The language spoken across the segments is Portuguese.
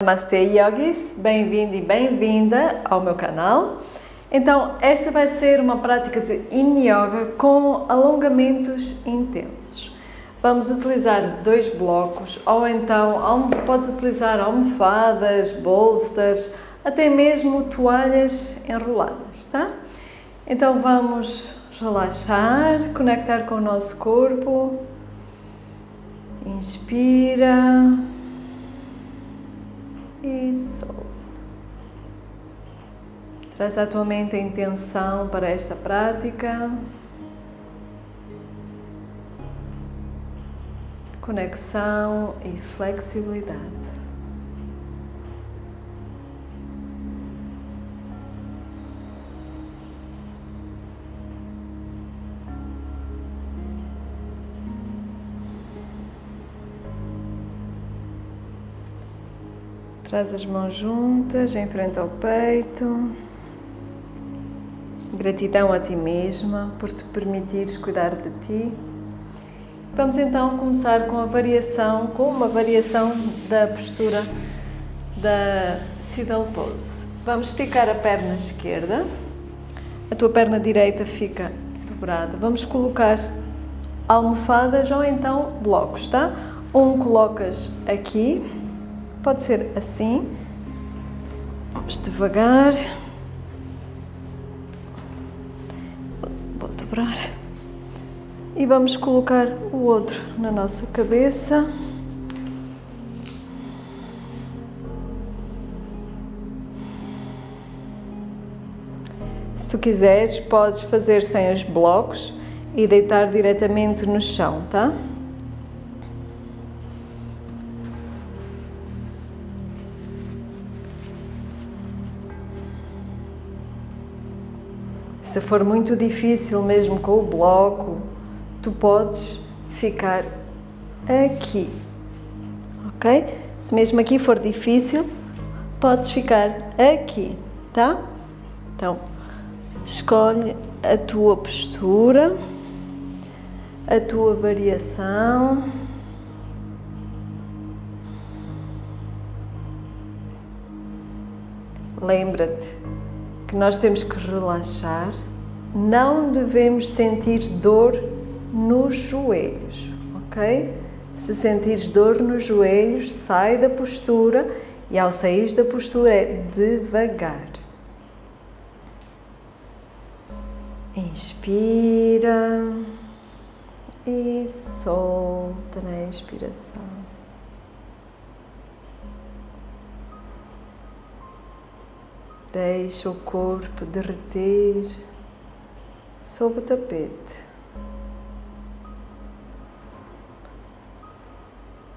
Namastê Yogis, bem-vindo e bem-vinda ao meu canal. Então, esta vai ser uma prática de Yin Yoga com alongamentos intensos. Vamos utilizar dois blocos ou então podes utilizar almofadas, bolsters, até mesmo toalhas enroladas, tá? Então vamos relaxar, conectar com o nosso corpo. Inspira e solta. Traz à tua mente a intenção para esta prática. Conexão e flexibilidade. Traz as mãos juntas em frente ao peito. Gratidão a ti mesma por te permitires cuidar de ti. Vamos então começar com a variação, com uma variação da postura da Siddle Pose. Vamos esticar a perna esquerda, a tua perna direita fica dobrada. Vamos colocar almofadas ou então blocos, tá? Um colocas aqui Pode ser assim. Vamos devagar. Vou dobrar. E vamos colocar o outro na nossa cabeça. Se tu quiseres, podes fazer sem os blocos e deitar diretamente no chão, tá? Se for muito difícil, mesmo com o bloco, tu podes ficar aqui, ok? Se mesmo aqui for difícil, podes ficar aqui, tá? Então, escolhe a tua postura, a tua variação. Lembra-te que nós temos que relaxar, não devemos sentir dor nos joelhos, ok? Se sentires dor nos joelhos, sai da postura e ao sair da postura é devagar. Inspira e solta na expiração. Deixa o corpo derreter sob o tapete.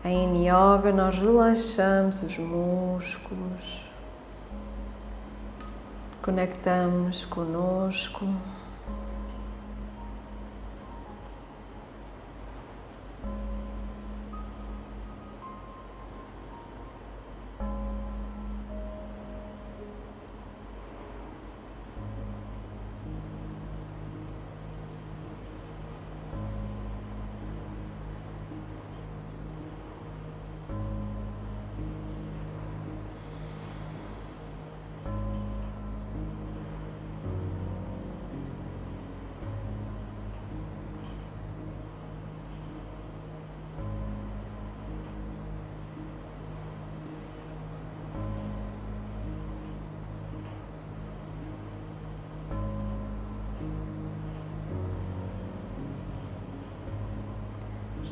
Em yoga nós relaxamos os músculos, conectamos conosco.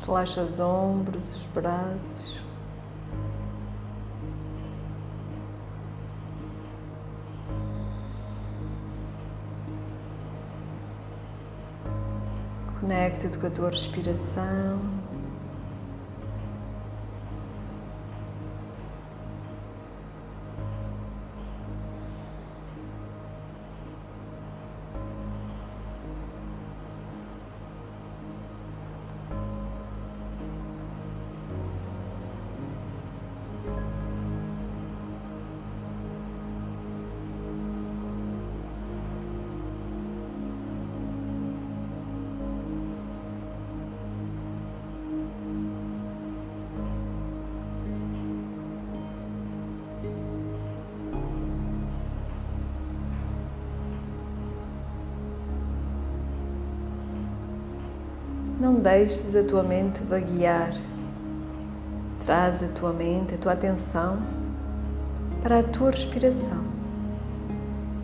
Relaxa os ombros, os braços. Conecta-te com a tua respiração. Não deixes a tua mente vaguear. Traz a tua mente, a tua atenção para a tua respiração,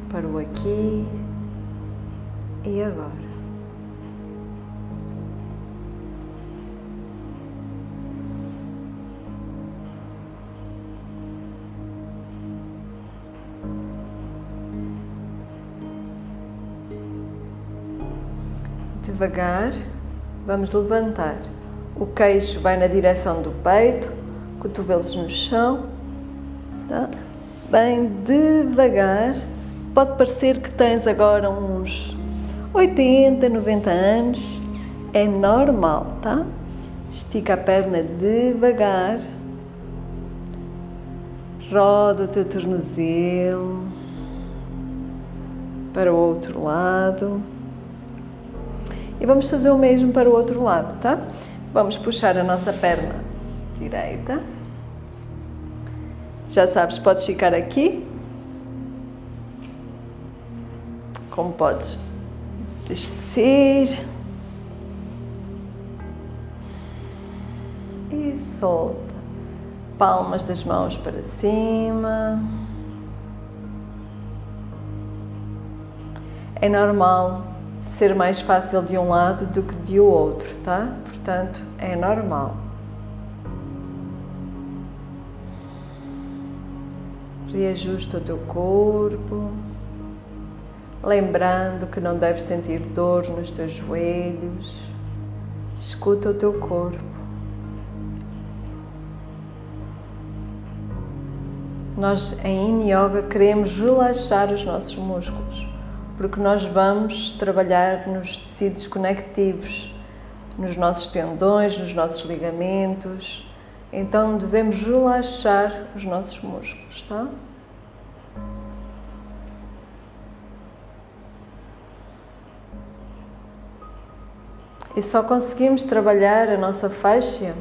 para o aqui e agora. Devagar, vamos levantar. O queixo vai na direção do peito, cotovelos no chão. Tá? Bem devagar. Pode parecer que tens agora uns 80, 90 anos. É normal, tá? Estica a perna devagar. Roda o teu tornozelo para o outro lado. E vamos fazer o mesmo para o outro lado, tá? Vamos puxar a nossa perna direita. Já sabes, podes ficar aqui. Como podes descer. E solta. Palmas das mãos para cima. É normal ser mais fácil de um lado do que de outro, tá? Portanto, é normal. Reajusta o teu corpo, lembrando que não deves sentir dor nos teus joelhos. Escuta o teu corpo. Nós em Yin Yoga queremos relaxar os nossos músculos porque nós vamos trabalhar nos tecidos conectivos, nos nossos tendões, nos nossos ligamentos. Então devemos relaxar os nossos músculos, tá? E só conseguimos trabalhar a nossa faixa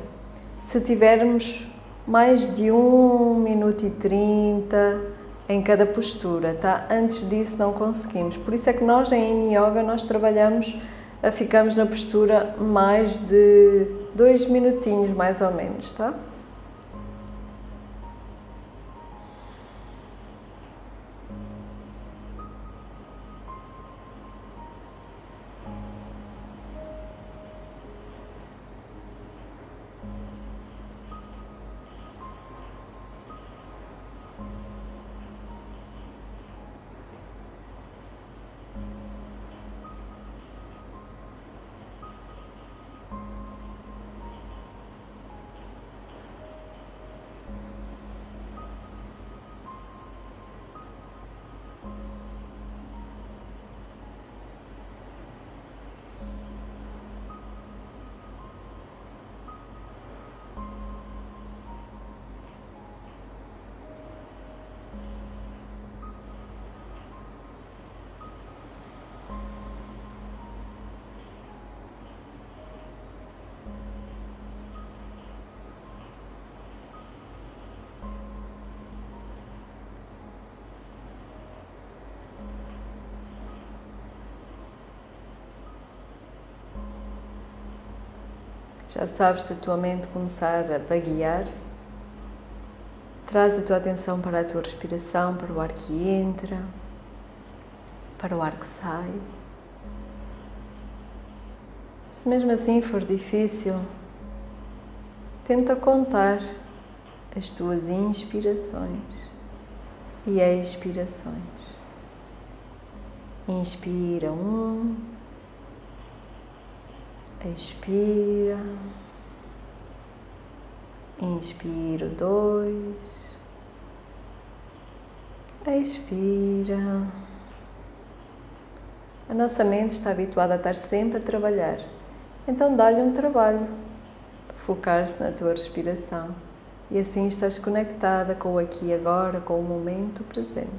se tivermos mais de 1 minuto e 30 em cada postura, tá? Antes disso não conseguimos. Por isso é que nós em Yoga nós trabalhamos, ficamos na postura mais de dois minutinhos mais ou menos, tá? Já sabes, se a tua mente começar a vaguear, traz a tua atenção para a tua respiração, para o ar que entra, para o ar que sai. Se mesmo assim for difícil, tenta contar as tuas inspirações e expirações. Inspira um, Expira. Inspiro dois. Expira. A nossa mente está habituada a estar sempre a trabalhar. Então dá-lhe um trabalho. Focar-se na tua respiração. E assim estás conectada com o aqui e agora, com o momento presente.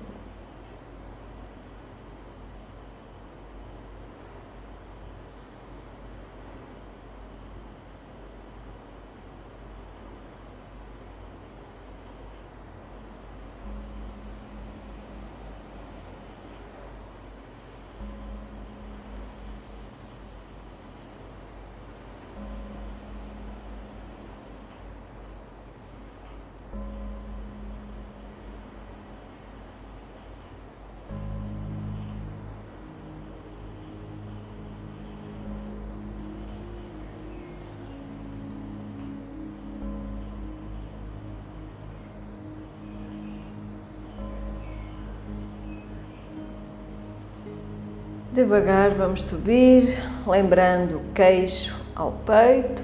Devagar vamos subir, lembrando o queixo ao peito,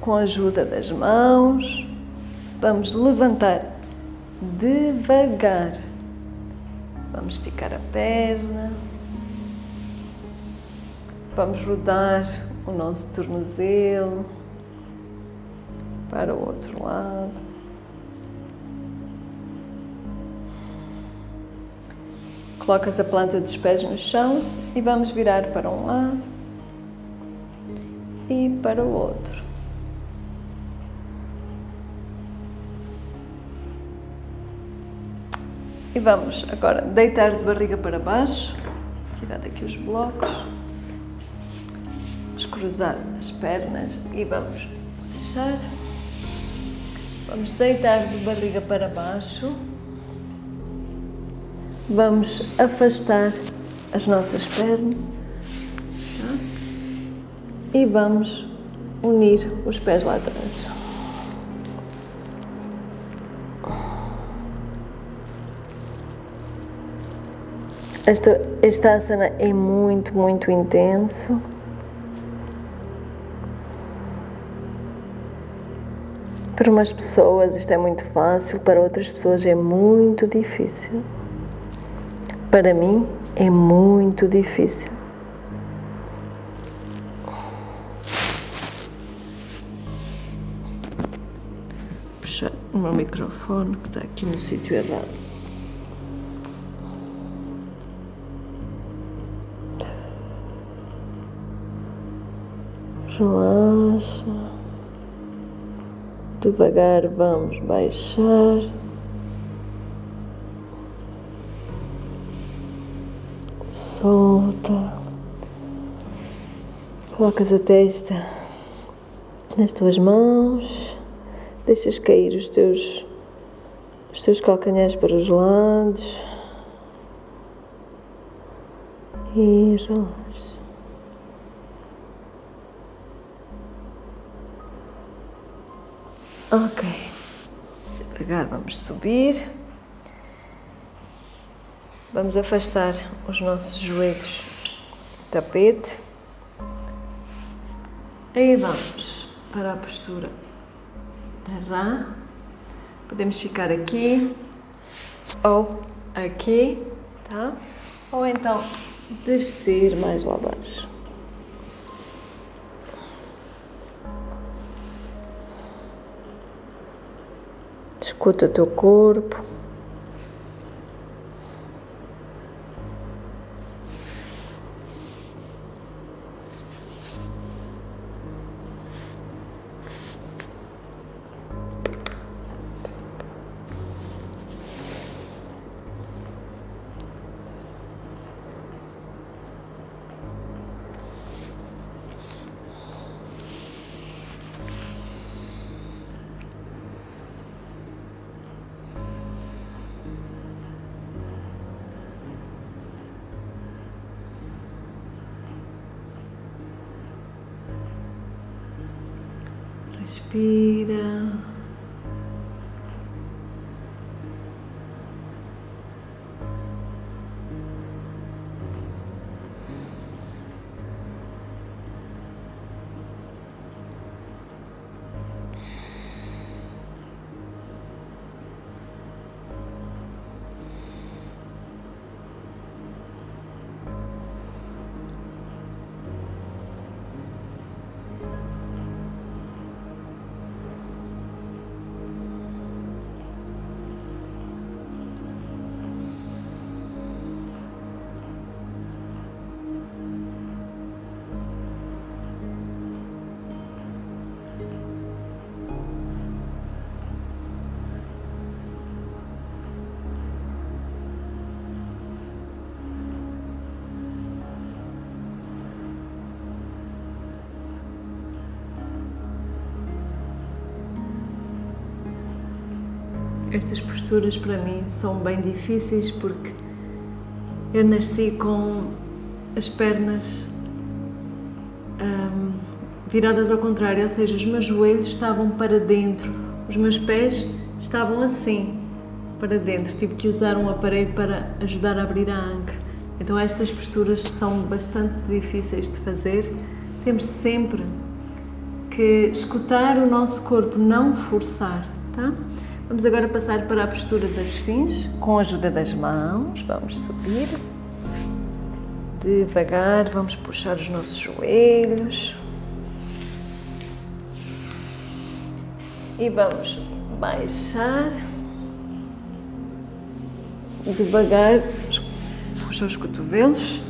com a ajuda das mãos. Vamos levantar devagar. Vamos esticar a perna. Vamos rodar o nosso tornozelo para o outro lado. Colocas a planta dos pés no chão e vamos virar para um lado e para o outro. E vamos agora deitar de barriga para baixo, tirar daqui os blocos, vamos cruzar as pernas e vamos deixar. Vamos deitar de barriga para baixo. Vamos afastar as nossas pernas e vamos unir os pés lá atrás. Esta, esta asana é muito, muito intenso. Para umas pessoas isto é muito fácil, para outras pessoas é muito difícil. Para mim é muito difícil. Puxar o meu microfone que está aqui no sítio errado. Relaxa. Devagar vamos baixar. Solta. Colocas a testa nas tuas mãos, deixas cair os teus, os teus calcanhares para os lados e relaxa. Ok, devagar vamos subir. Vamos afastar os nossos joelhos do tapete. Aí vamos para a postura da Podemos ficar aqui ou aqui, tá? Ou então descer mais lá abaixo. Escuta o teu corpo. Respira. Estas posturas para mim são bem difíceis porque eu nasci com as pernas hum, viradas ao contrário, ou seja, os meus joelhos estavam para dentro, os meus pés estavam assim para dentro. Tive que usar um aparelho para ajudar a abrir a anca. Então estas posturas são bastante difíceis de fazer. Temos sempre que escutar o nosso corpo, não forçar, tá? Vamos agora passar para a postura das fins, com a ajuda das mãos. Vamos subir. Devagar, vamos puxar os nossos joelhos. E vamos baixar. Devagar, puxa os cotovelos.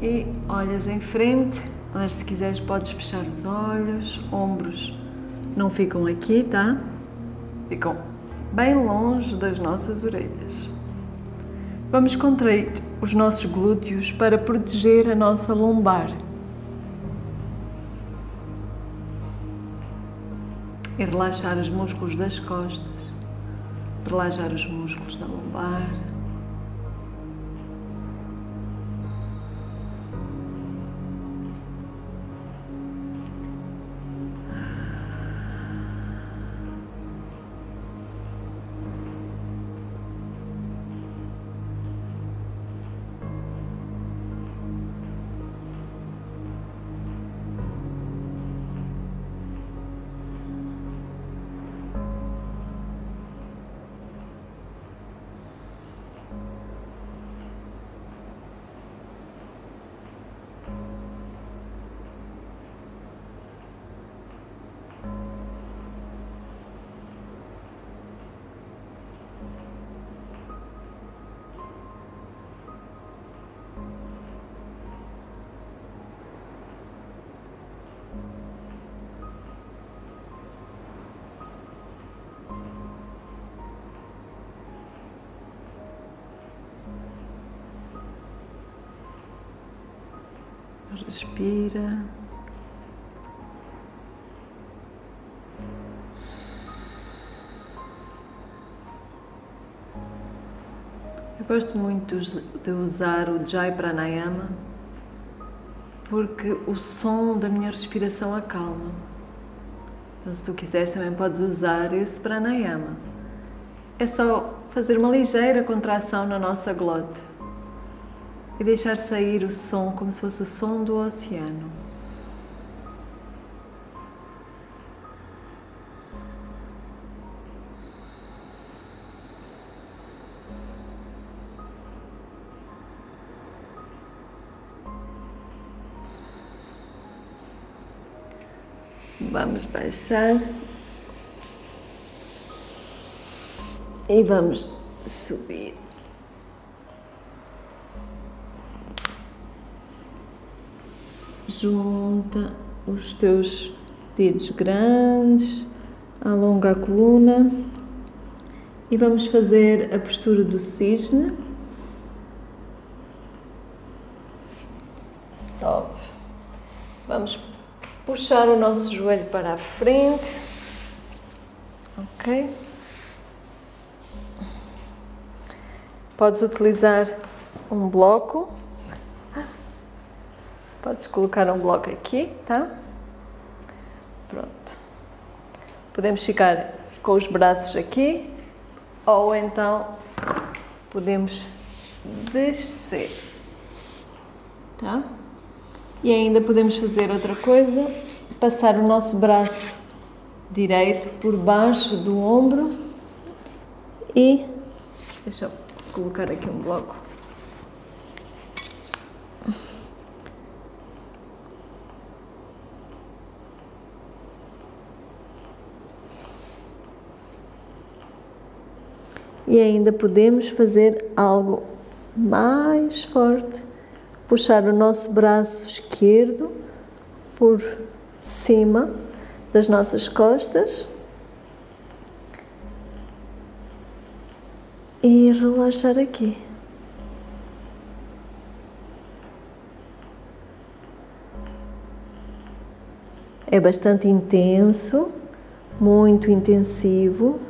E olhas em frente, mas se quiseres podes fechar os olhos, ombros não ficam aqui, tá? Ficam bem longe das nossas orelhas. Vamos contrair os nossos glúteos para proteger a nossa lombar. E relaxar os músculos das costas, relaxar os músculos da lombar. Respira. Eu gosto muito de usar o Jai Pranayama porque o som da minha respiração acalma. Então, se tu quiseres, também podes usar esse Pranayama. É só fazer uma ligeira contração na nossa glote e deixar sair o som como se fosse o som do oceano. Vamos baixar e vamos subir. Junta os teus dedos grandes, alonga a coluna e vamos fazer a postura do cisne. Sobe. Vamos puxar o nosso joelho para a frente. Ok? Podes utilizar um bloco Colocar um bloco aqui, tá? Pronto. Podemos ficar com os braços aqui ou então podemos descer, tá? E ainda podemos fazer outra coisa, passar o nosso braço direito por baixo do ombro e deixa eu colocar aqui um bloco. E ainda podemos fazer algo mais forte, puxar o nosso braço esquerdo por cima das nossas costas e relaxar aqui. É bastante intenso, muito intensivo.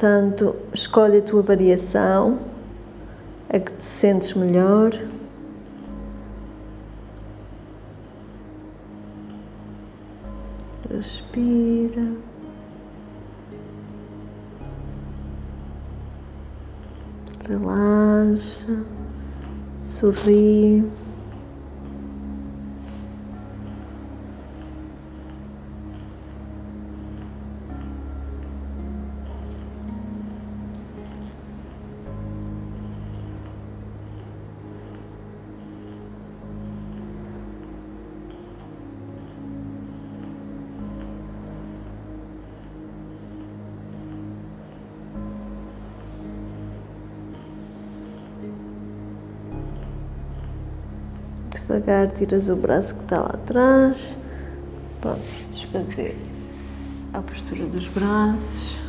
Portanto, escolhe a tua variação, a que te sentes melhor. Respira. Relaxa, sorri. Devagar tiras o braço que está lá atrás. Vamos desfazer a postura dos braços.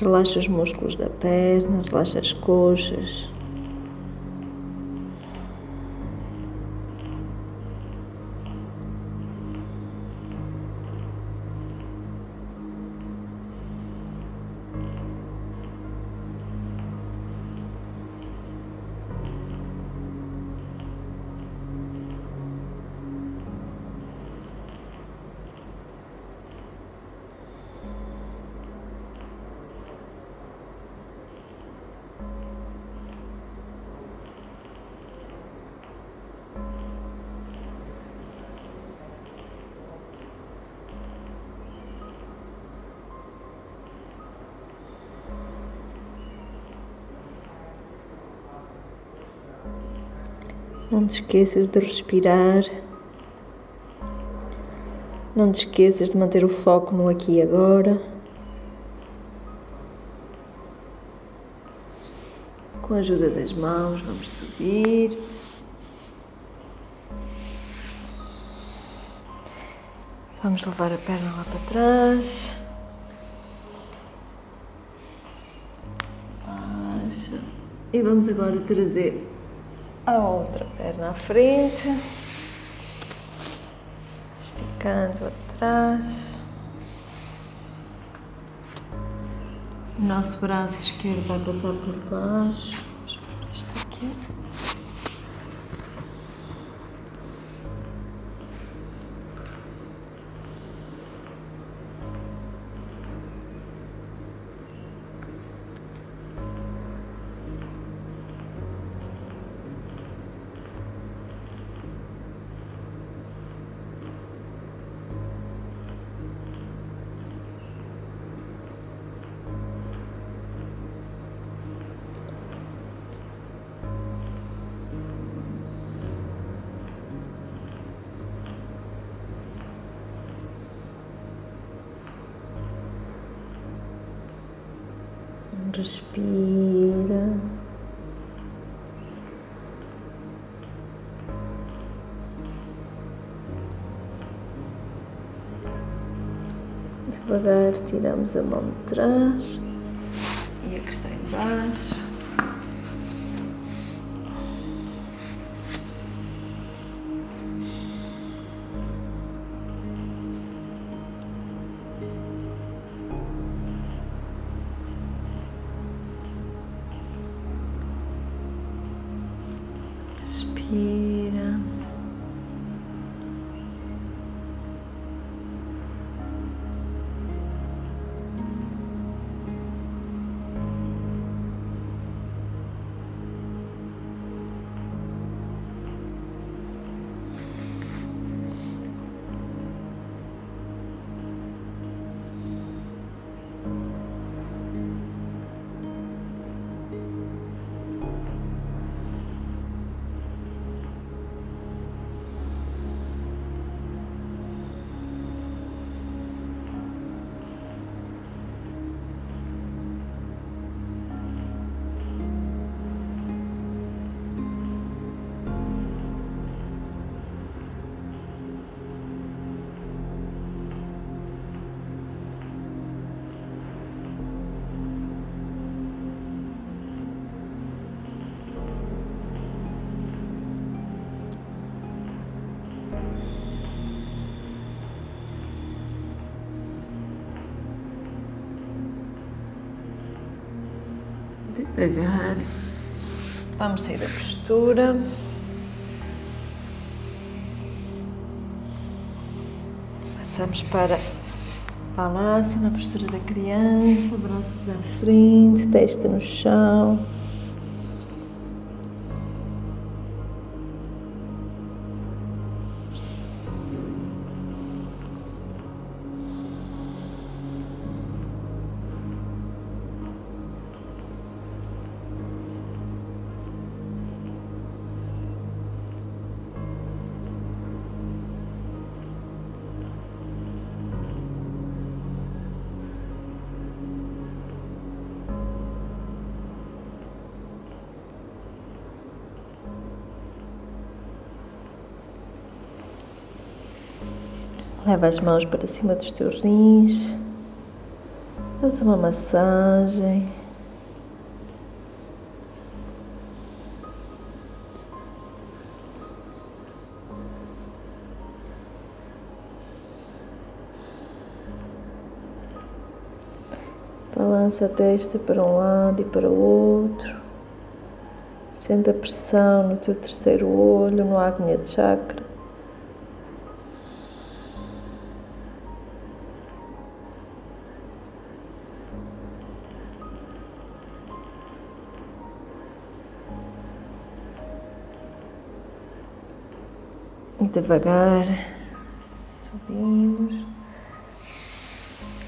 Relaxa os músculos da perna, relaxa as coxas. Não te esqueças de respirar. Não te esqueças de manter o foco no aqui e agora. Com a ajuda das mãos, vamos subir. Vamos levar a perna lá para trás. Baixa. E vamos agora trazer a outra perna à frente, esticando atrás. O nosso braço esquerdo vai passar por baixo. Respira. Devagar tiramos a mão de trás e a que está embaixo. Devagar. Vamos sair da postura. Passamos para Palácio, na postura da criança, braços à frente, testa no chão. Leva as mãos para cima dos teus rins. Faz uma massagem. Balança a testa para um lado e para o outro. Sente a pressão no teu terceiro olho, no Agnya Chakra. Devagar subimos.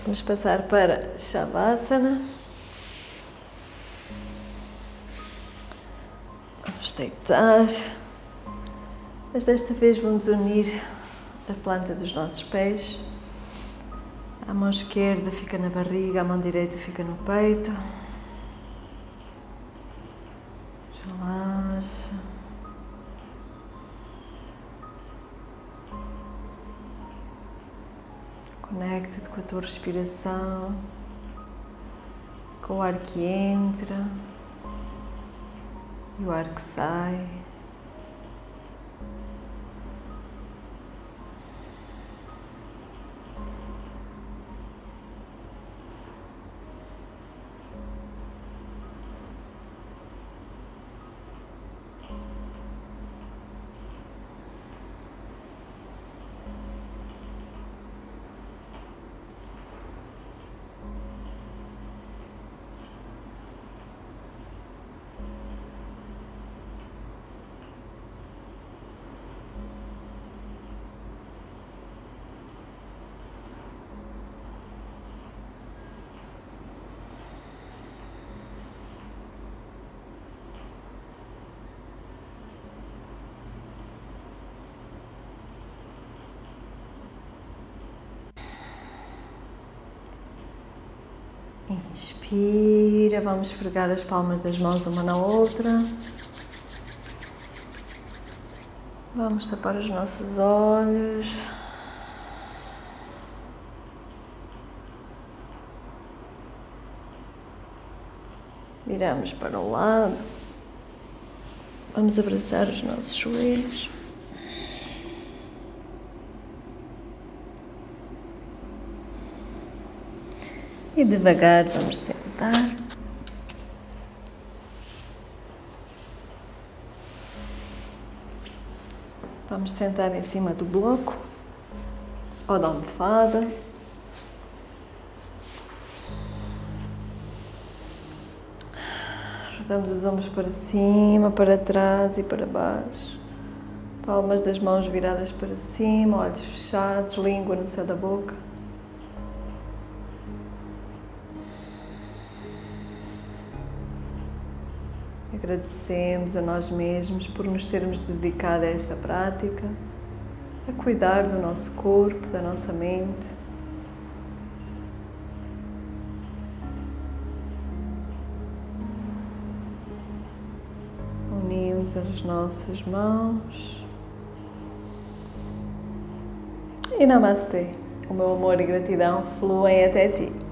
Vamos passar para Shavasana. Vamos deitar. Mas desta vez vamos unir a planta dos nossos pés. A mão esquerda fica na barriga, a mão direita fica no peito. Tua respiração, com o ar que entra e o ar que sai. Inspira, vamos esfregar as palmas das mãos uma na outra. Vamos tapar os nossos olhos. Viramos para o lado. Vamos abraçar os nossos joelhos. E devagar vamos sentar. Vamos sentar em cima do bloco ou da almofada. Juntamos os ombros para cima, para trás e para baixo. Palmas das mãos viradas para cima, olhos fechados, língua no céu da boca. Agradecemos a nós mesmos por nos termos dedicado a esta prática, a cuidar do nosso corpo, da nossa mente. Unimos as nossas mãos. E Namastê. O meu amor e gratidão fluem até ti.